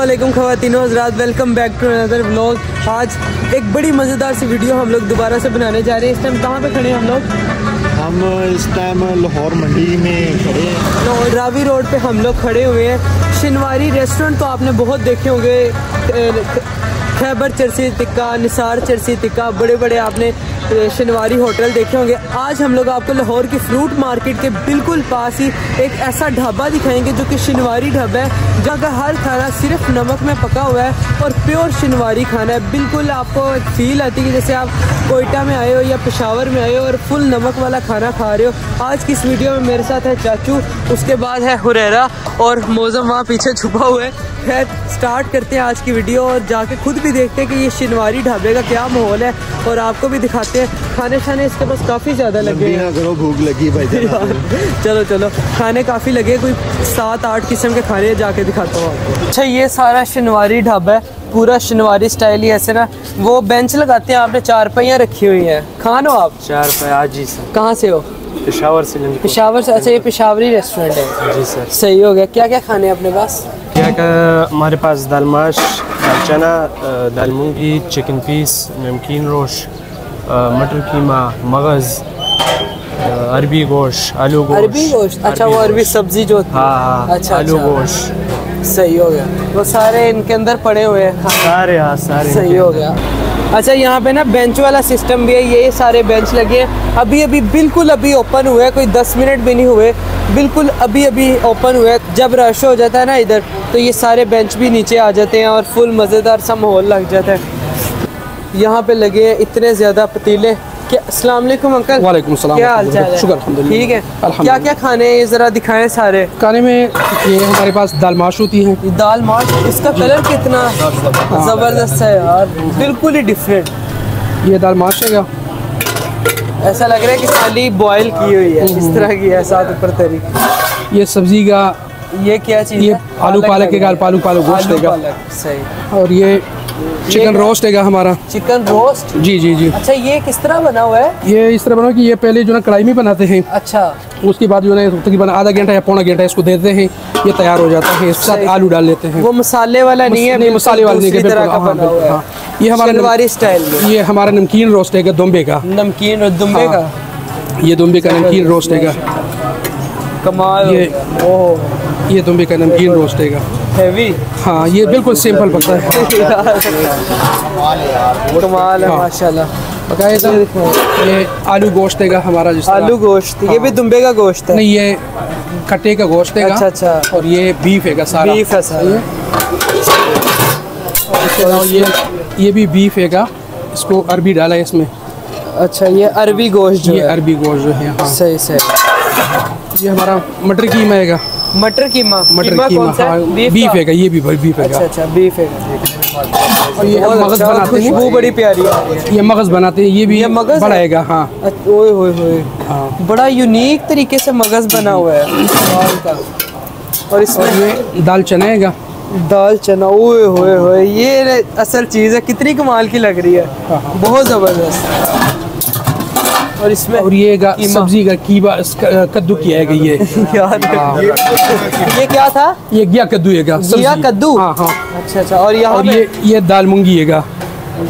असलम खातिन हजरात welcome back to another vlog आज एक बड़ी मज़ेदार सी वीडियो हम लोग दोबारा से बनाने जा रहे हैं। इस टाइम कहाँ पे खड़े हैं हम लोग? हम इस टाइम लाहौर मंडी में खड़े हैं। लाहौर रावी रोड पे हम लोग खड़े हुए हैं। शिनवारी रेस्टोरेंट तो आपने बहुत देखे होंगे। खैबर चरसी टिक्का निसार चरसी टिक्का बड़े बड़े आपने शनवारी होटल देखे होंगे। आज हम लोग आपको लाहौर की फ्रूट मार्केट के बिल्कुल पास ही एक ऐसा ढाबा दिखाएँगे जो कि शनवारी ढाबा है, जहाँ का हर खाना सिर्फ़ नमक में पका हुआ है और प्योर शनवारी खाना है। बिल्कुल आपको एक फील आती है जैसे आप कोयटा में आए हो या पेशावर में आए हो और फुल नमक वाला खाना खा रहे हो। आज की इस वीडियो में मेरे साथ है चाचू उसके बाद है हुरेरा और मौजम वहाँ पीछे छुपा हुआ है। खैर स्टार्ट करते हैं आज की वीडियो और जाके खुद भी देखते हैं कि ये शनवारी ढाबे का क्या माहौल है और आपको भी दिखाते हैं। खाने शाने इसके पास काफ़ी ज़्यादा लगे हैं। करो भूख लगी भाई चलो चलो। खाने काफ़ी लगे कोई सात आठ किस्म के खाने जाके दिखाता हूँ आपको। अच्छा ये सारा शनवारी ढाबा है। पूरा शनवारी स्टाइल ही ऐसे ना वो बेंच लगाते हैं आपने चार पहियाँ रखी हुई है। खान हो आप? चार पहिया जी सर कहाँ से हो? पेशावर से पिशावर से? अच्छा ये पेशावरी रेस्टोरेंट है। जी सर सही हो गया। क्या क्या खाने हैं अपने पास? क्या क्या? हमारे पास दाल माश दाल चना दाल मूँगी चिकन पीस नमकीन रोश मटर कीमा मगज़ अरबी गोश्त आलू गोश्त अरबी गोश्त अच्छा वो अरबी सब्ज़ी जो हाँ। हाँ अच्छा आलू अच्छा। सही हो गया। वो सारे इनके अंदर पड़े हुए हैं। खाने सारे हाँ सारे सही हो गया। अच्छा यहाँ पे ना बेंच वाला सिस्टम भी है ये सारे बेंच लगे हैं। अभी अभी बिल्कुल अभी ओपन हुए हैं कोई दस मिनट भी नहीं हुए। बिल्कुल अभी अभी ओपन हुए हैं। जब रश हो जाता है ना इधर तो ये सारे बेंच भी नीचे आ जाते हैं और फुल मज़ेदार सा माहौल लग जाता है। यहाँ पे लगे हैं इतने ज़्यादा पतीले। अस्सलाम वालेकुम अंकल। वालेकुम क्या हाल चाल है? शुक्र अल्हम्दुलिल्लाह। ठीक है। क्या क्या खाने हैं? ज़रा दिखाएँ सारे। खाने में ये हमारे पास दाल माश होती है। दाल माश इसका कलर कितना ज़बरदस्त है यार। बिल्कुल ही डिफरेंट ये दाल माश है क्या? ऐसा लग रहा है कि खाली बॉईल की हुई है। इस तरह की है साथ ऊपर तरी। ये सब्ज़ी का ये क्या चीज़ ये आलू पालक के आलू पालक गोश्त सही। और ये चिकन रोस्ट है हमारा। चिकन रोस्ट जी जी जी। अच्छा ये किस तरह बना हुआ है? ये इस तरह बना कि ये पहले जो ना कढ़ाई में बनाते हैं। अच्छा। उसके बाद जो है तकरीबन आधा घंटा या पौना घंटा इसको देते हैं। ये तैयार हो जाता है। इसके साथ आलू डाल लेते हैं। वो मसाले वाला नहीं है नहीं मसाले वाले नहीं तरह का हाँ, बना हुआ है। हाँ। ये हमारा स्टाइल में। ये हमारा नमकीन रोस्ट है दुम्बे का। नमकीन दुम्बे हाँ। का? ये दुम्बे का नमकीन रोस्ट है कमाल ये ओह। ये दुम्बे का नमकीन रोस्ट है हैवी हाँ ये बिल्कुल सिंपल पकता है। कमाल है हाँ। माशाल्लाह। बाकायदा ये आलू गोश्त है हमारा जिस आलू गोश्त ये भी दुम्बे का गोश्त है? नहीं ये कटे का गोश्त है अच्छा, अच्छा। और ये बीफ है सारा। बीफ है सारा। ये ये भी बीफ है इसको अरबी डाला है इसमें। अच्छा ये अरबी गोश्त ये अरबी गोश्त जो है हाँ। सही सही। ये हमारा मटर कीमा है मटर कीमा। मटर कीमा कीमा कौन सा हाँ? है? बीफ बीफ का? है ये भी बीफ है अच्छा अच्छा बीफ है। और ये मगज अच्छा, बनाते हैं? बड़ी प्यारी है। ये मगज बनाते हैं ये भी ये मगज बड़ा है? हाँ ओए होए होए हाँ। बड़ा यूनिक तरीके से मगज बना हुआ है। और इसमें ये दाल चना हैगा दाल चना ओए होए होए ये असल चीज़ है कितनी कमाल की लग रही है। बहुत ज़बरदस्त। और इसमें और ये सब्ज़ी का कीबा कद्दू किया है ये। याद हाँ। ये क्या था? ये गया कद्दू है गया कद्दू? हाँ हाँ। अच्छा अच्छा। और यहाँ और ये ये दाल मूँगी है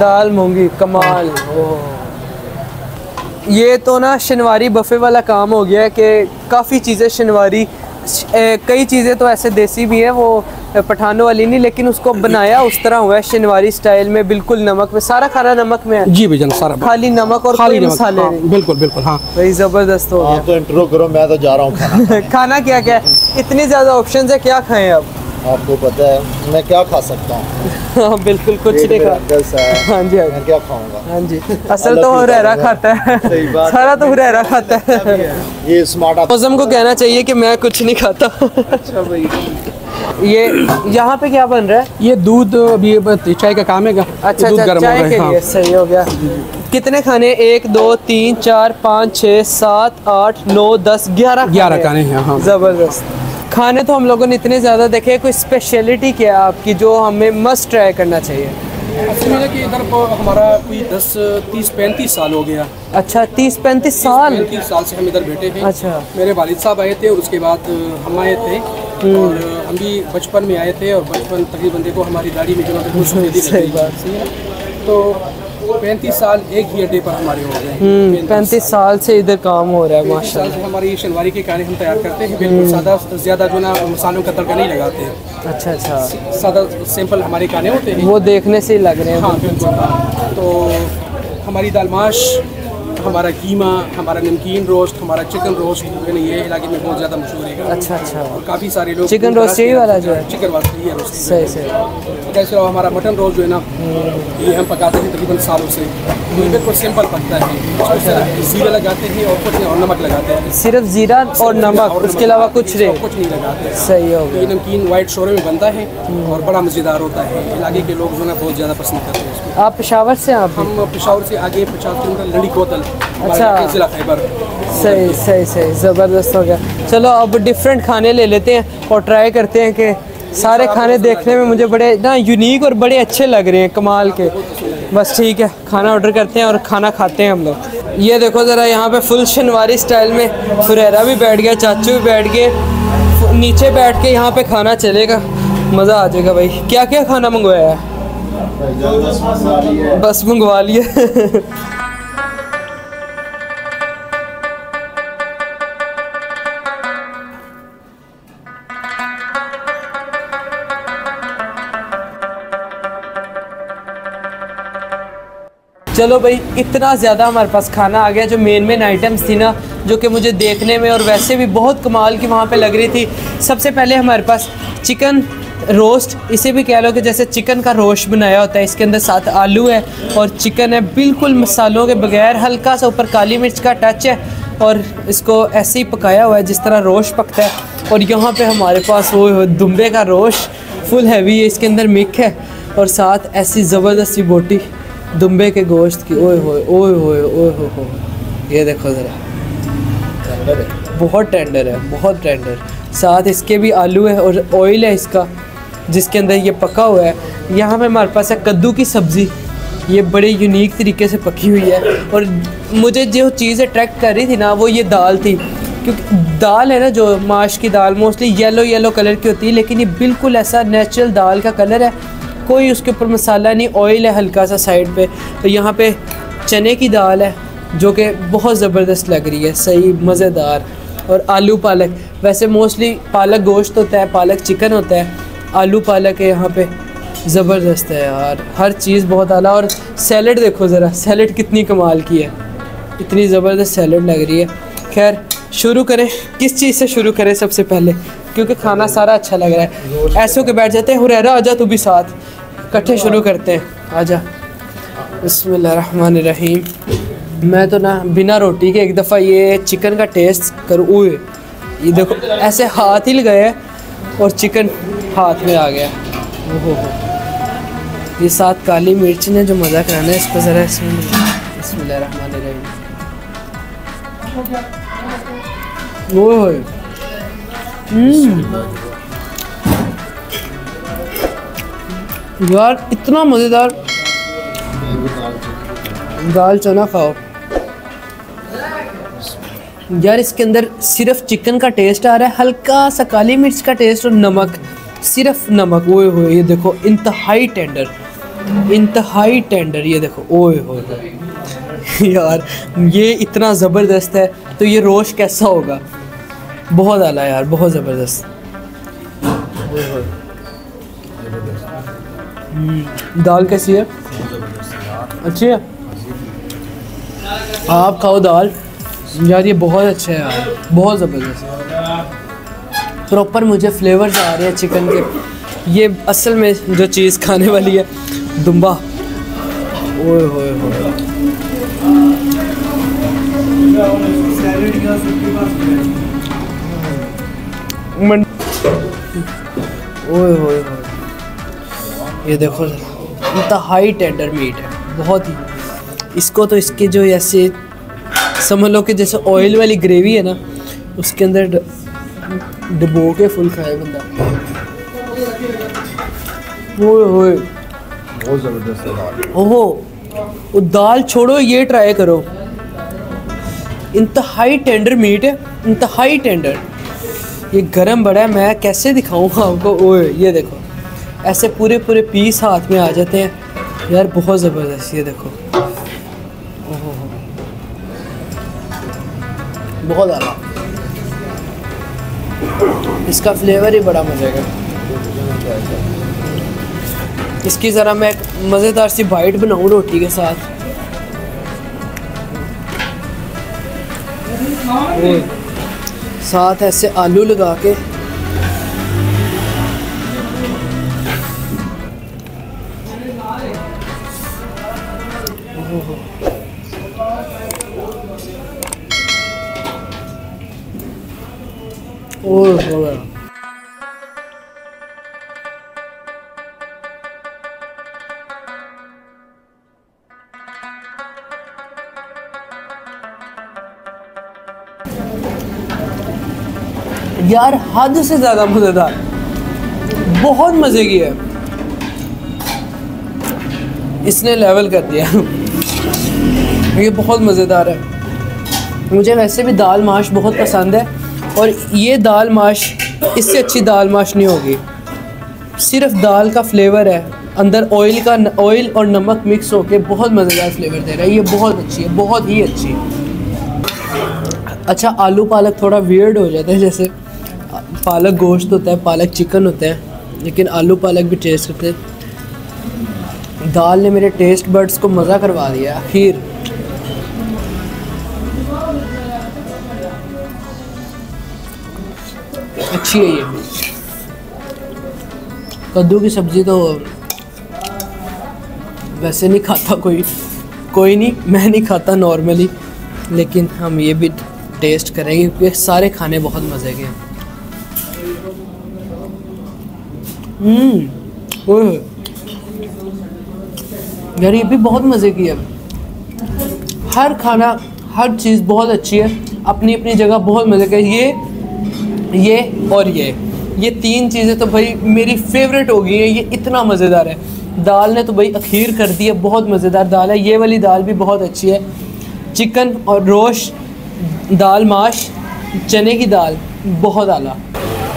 दाल मूँगी कमाल। ये तो ना शनवारी बफे वाला काम हो गया है कि काफ़ी चीज़ें शनवारी कई चीज़ें तो ऐसे देसी भी हैं वो पठानों वाली नहीं लेकिन उसको बनाया उस तरह हुआ है शनवारी स्टाइल में बिल्कुल नमक में सारा खाना नमक में है। जी भैया सारा खाली नमक और खाली नमक मसाले हाँ, बिल्कुल बिल्कुल हाँ। भाई ज़बरदस्त हो आप तो इंटरव्यू करो मैं तो जा रहा हूँ खाना क्या क्या? है इतनी ज़्यादा ऑप्शन है क्या खाएँ अब आपको पता है मैं क्या खा सकता हूँ? हाँ बिल्कुल कुछ नहीं खा है। जी हाँ जी। मैं क्या खाऊँगा? हाँ जी। असल तो हुरैरा खाता है। सही बात सारा तो हुरैरा खाता है। ये स्मार्ट मौसम को कहना चाहिए कि मैं कुछ नहीं खाता। अच्छा भाई। ये यहाँ पे क्या बन रहा है? ये दूध अभी चाय का काम है अच्छा दूध अच्छा गर्म चाय के है। लिए हाँ सही हो गया। कितने खाने? एक दो तीन चार पाँच छः सात आठ नौ दस ग्यारह ग्यारह खाने हैं हाँ। ज़बरदस्त। खाने तो हम लोगों ने इतने ज़्यादा देखे हैं, कोई स्पेशलिटी क्या है आपकी जो हमें मस्ट ट्राई करना चाहिए? असल में कि इधर हमारा कोई दस तीस पैंतीस साल हो गया। अच्छा तीस पैंतीस साल? पैंतीस साल से हम इधर बैठे हैं। अच्छा। मेरे वालिद साहब आए थे और उसके बाद हम आए थे। और हम भी बचपन में आए थे और बचपन तकरीबन देखो हमारी दाढ़ी में जो सही। बात। तो पैंतीस साल एक ही अड्डे पर हमारे हो गए हैं। पैंतीस साल। से इधर काम हो रहा है माशा से हमारी शनवारी के खाने हम तैयार करते हैं बिल्कुल सादा ज़्यादा जो ना मसालों का तड़का नहीं लगाते। हैं अच्छा अच्छा। सादा सिंपल हमारे खाने होते हैं। वो देखने से ही लग रहे हैं हाँ बिल्कुल। तो हमारी दाल माश हमारा कीमा हमारा नमकीन रोस्ट हमारा चिकन रोस्ट जो है ना ये इलाके में बहुत ज़्यादा मशहूर है। अच्छा अच्छा। और काफ़ी सारे लोग चिकन रोस्ट यही वाला जो है? चिकन रोस्ट ये रोस्ट। सही सही। जैसे हमारा मटन रोस्ट जो है ना ये हम पकाते हैं तकरीबन सालों से। ये बिल्कुल सिंपल पकता है। जीरा लगाते हैं और कुछ और नमक लगाते हैं। सिर्फ़ जीरा और नमक उसके अलावा कुछ नहीं। कुछ नहीं लगाते। सही हो तो ये नमकीन वाइट शोरे में बनता है और बड़ा मज़ेदार होता है। इलाके के लोग जो है बहुत ज़्यादा पसंद करते हैं। आप पेशावर से आप हम पेशावर से आगे पचास किलोमीटर लड़ी कोतल अच्छा। जिला खैबर। सही सही सही ज़बरदस्त हो गया। चलो अब डिफरेंट खाने ले लेते हैं और ट्राई करते हैं कि सारे खाने देखने में मुझे बड़े ना यूनिक और बड़े अच्छे लग रहे हैं कमाल के। बस ठीक है खाना ऑर्डर करते हैं और खाना खाते हैं हम लोग। ये देखो ज़रा यहाँ पे फुल शनवारी स्टाइल में फुरेरा भी बैठ गया चाचू भी बैठ गए। नीचे बैठ के यहाँ पे खाना चलेगा। मज़ा आ जाएगा भाई। क्या क्या खाना मंगवाया है? बस मंगवा लिए। चलो भाई, इतना ज़्यादा हमारे पास खाना आ गया, जो मेन मेन आइटम्स थी ना, जो कि मुझे देखने में और वैसे भी बहुत कमाल की वहाँ पे लग रही थी। सबसे पहले हमारे पास चिकन रोस्ट, इसे भी कह लो कि जैसे चिकन का रोस्ट बनाया होता है, इसके अंदर साथ आलू है और चिकन है, बिल्कुल मसालों के बगैर हल्का सा ऊपर काली मिर्च का टच है और इसको ऐसे ही पकाया हुआ है, जिस तरह रोस्ट पकता है। और यहाँ पे हमारे पास वो दुम्बे का रोस्ट फुल हैवी है, इसके अंदर मिक है और साथ ऐसी ज़बरदस्ती बोटी दुम्बे के गोश्त की। ओए होए ओए होए, ओए हो हो। ये देखो ज़रा। बहुत टेंडर है, बहुत टेंडर साथ इसके भी आलू है और ऑयल है इसका। जिसके अंदर ये पका हुआ है। यहाँ पे हमारे पास है कद्दू की सब्ज़ी। ये बड़े यूनिक तरीके से पकी हुई है। और मुझे जो चीज़ अट्रैक्ट कर रही थी ना, वो ये दाल थी। क्योंकि दाल है ना जो माश की दाल मोस्टली येलो येलो कलर की होती है, लेकिन ये बिल्कुल ऐसा नेचुरल दाल का कलर है। कोई उसके ऊपर मसाला नहीं ऑयल है हल्का सा साइड पे। तो यहाँ पे चने की दाल है, जो कि बहुत ज़बरदस्त लग रही है, सही, मज़ेदार। और आलू पालक। वैसे मोस्टली पालक गोश्त होता है, पालक चिकन होता है। आलू पालक है यहाँ पे ज़बरदस्त है यार। हर चीज़ बहुत आला और सैलड देखो ज़रा सैलड कितनी कमाल की है। इतनी ज़बरदस्त सैलड लग रही है। खैर शुरू करें। किस चीज़ से शुरू करें सबसे पहले? क्योंकि खाना सारा अच्छा लग रहा है। ऐसे के बैठ जाते हैं। हुरैरा जा तू भी साथ। इकट्ठे शुरू करते हैं। आजा बसमीम मैं तो ना बिना रोटी के एक दफ़ा ये चिकन का टेस्ट करूँ। ये देखो ऐसे हाथ ही गए और चिकन हाथ में आ गया। ओहो। हो ये साथ काली मिर्च ने जो मज़ा कराना है इसको ज़रा इसमें बसमीम ओए हम्म। यार इतना मज़ेदार। दाल चना खाओ। यार इसके अंदर सिर्फ़ चिकन का टेस्ट आ रहा है हल्का सा काली मिर्च का टेस्ट और नमक। सिर्फ़ नमक ओए होए ये देखो इंतहाई टेंडर इंतहाई टेंडर ये देखो ओए होए। यार ये इतना ज़बरदस्त है तो ये रोश कैसा होगा? बहुत आला यार बहुत ज़बरदस्त। हम्म, दाल कैसी है? अच्छी है? आप खाओ दाल। यार ये बहुत अच्छा है यार बहुत ज़बरदस्त। प्रॉपर मुझे फ्लेवर्स आ रहे हैं चिकन के। ये असल में जो चीज़ खाने वाली है दुम्बा। ओए होए होए। ओए होए ये देखो जरा। इंतहाई टेंडर मीट है। बहुत ही। इसको तो इसके जो ऐसे समझ लो कि जैसे ऑयल वाली ग्रेवी है ना उसके अंदर डुबो के फुल खाए बंदा। ओए होए बहुत ज़बरदस्त है दाल। ओहो वो दाल छोड़ो ये ट्राई करो। इंतहाई टेंडर मीट है इंतहाई टेंडर ये गरम बड़ा है मैं कैसे दिखाऊँ आपको? ओए ये देखो। ऐसे पूरे पूरे पीस हाथ में आ जाते हैं। यार बहुत ज़बरदस्त ये देखो। ओहो। बहुत आला। इसका फ्लेवर ही बड़ा मज़े का। इसकी ज़रा मैं एक मज़ेदार सी बाइट बनाऊँ रोटी के साथ। साथ ऐसे आलू लगा के। ओह। यार, हद से ज़्यादा मज़ेदार। बहुत मज़े की है। इसने लेवल कर दिया। ये बहुत मज़ेदार है। मुझे वैसे भी दाल माश बहुत पसंद है। और ये दाल माश, इससे अच्छी दाल माश नहीं होगी। सिर्फ़ दाल का फ्लेवर है। अंदर ऑयल का ऑयल और नमक मिक्स होके बहुत मज़ेदार फ्लेवर दे रहा है। ये बहुत अच्छी है, बहुत ही अच्छी। अच्छा आलू पालक थोड़ा वियर्ड हो जाता है, जैसे पालक गोश्त होता है, पालक चिकन होता है, लेकिन आलू पालक भी टेस्ट करते हैं। दाल ने मेरे टेस्ट बर्ड्स को मज़ा करवा दिया आखिर अच्छी है ये। कद्दू की सब्ज़ी तो वैसे नहीं खाता कोई। कोई नहीं, मैं नहीं खाता नॉर्मली लेकिन हम ये भी टेस्ट करेंगे क्योंकि सारे खाने बहुत मज़े के हैं। हम्म यार ये भी बहुत मज़े की है। हर खाना, हर चीज़ बहुत अच्छी है। अपनी अपनी जगह बहुत मज़े का ये ये और ये। ये तीन चीज़ें तो भाई मेरी फेवरेट हो गई है, ये इतना मज़ेदार है। दाल ने तो भाई अखीर कर दी है, बहुत मज़ेदार दाल है। ये वाली दाल भी बहुत अच्छी है। चिकन और रोश, दाल माश, चने की दाल, बहुत आला।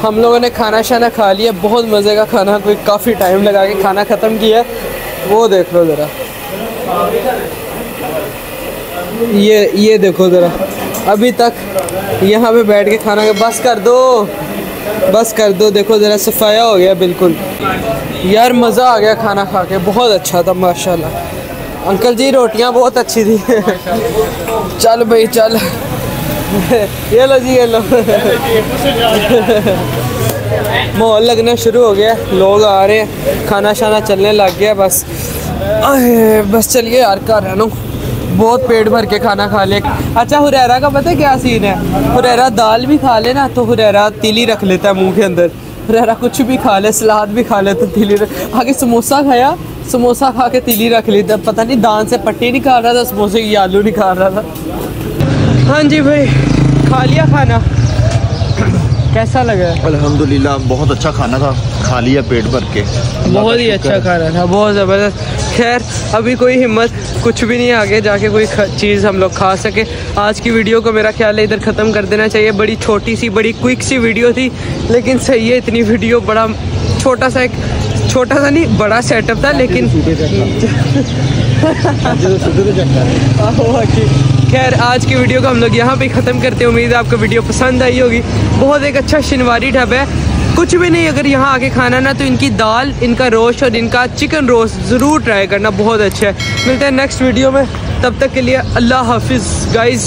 हम लोगों ने खाना शाना खा लिया, बहुत मज़े का खाना, कोई काफ़ी टाइम लगा के खाना ख़त्म किया। वो देख लो ज़रा। ये ये देखो ज़रा। अभी तक यहाँ पे बैठ के खाना बस कर दो। बस कर दो। देखो ज़रा सफाया हो गया बिल्कुल। यार मज़ा आ गया खाना खा के। बहुत अच्छा था, माशाल्लाह। अंकल जी, रोटियाँ बहुत अच्छी थी। चल भाई, चल। ये लो जी, ये लो। माहौल लगना शुरू हो गया। लोग आ रहे हैं। खाना शाना चलने लग गया, बस। बस चलिए यार, घर रहना बहुत पेट भर के खाना खा ले अच्छा हुरैरा का पता है क्या सीन है? हुरैरा दाल भी खा ले ना तो हुरैरा तिली रख लेता है मुँह के अंदर। हुरैरा कुछ भी खा ले सलाद भी खा ले तो तिली रख आगे समोसा खाया समोसा खा के तिली रख ली था पता नहीं दान से पट्टी नहीं खा रहा था समोसे की आलू नहीं खा रहा था। हाँ जी भाई। खा लिया खाना? कैसा लगा? अल्हम्दुलिल्लाह बहुत अच्छा खाना था। खा लिया पेट भर के। बहुत ही अच्छा खाना था बहुत ज़बरदस्त। खैर अभी कोई हिम्मत कुछ भी नहीं आगे जाके कोई चीज़ हम लोग खा सके। आज की वीडियो को मेरा ख्याल है इधर ख़त्म कर देना चाहिए। बड़ी छोटी सी बड़ी क्विक सी वीडियो थी लेकिन सही है इतनी वीडियो बड़ा छोटा सा एक छोटा सा नहीं बड़ा सेटअप था लेकिन। खैर, आज की वीडियो को हम लोग यहाँ पे ख़त्म करते हैं। उम्मीद है आपको वीडियो पसंद आई होगी। बहुत एक अच्छा शनवारी ढाबा है। कुछ भी नहीं, अगर यहाँ आके खाना ना तो इनकी दाल, इनका रोस्ट और इनका चिकन रोस्ट ज़रूर ट्राई करना। बहुत अच्छा है। मिलते हैं नेक्स्ट वीडियो में। तब तक के लिए अल्लाह हाफिज़ गाइस